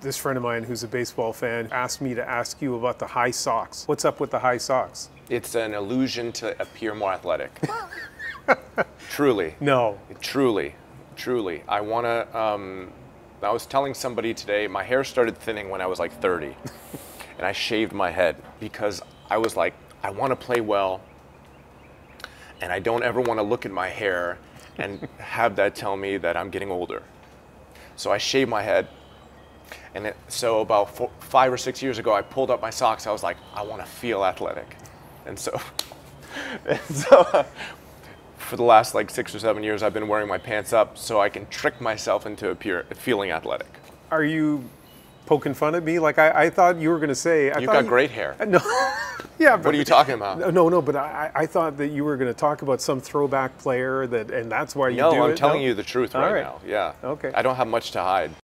This friend of mine who's a baseball fan asked me to ask you about the high socks. What's up with the high socks? It's an illusion to appear more athletic. truly, No. truly, truly. I want to. Um, I was telling somebody today, my hair started thinning when I was like 30, and I shaved my head because I was like, I want to play well, and I don't ever want to look at my hair and have that tell me that I'm getting older. So I shaved my head, and it, so about four, five or six years ago, I pulled up my socks. I was like, I want to feel athletic, and so, and so uh, for the last like six or seven years, I've been wearing my pants up so I can trick myself into appear, feeling athletic. Are you poking fun at me? Like I, I thought you were going to say. I You've got you- great hair. No. yeah. But What are you talking about? No, no, but I, I thought that you were going to talk about some throwback player that, and that's why you do No, I'm telling you the truth right, right. now. Yeah. Okay. I don't have much to hide.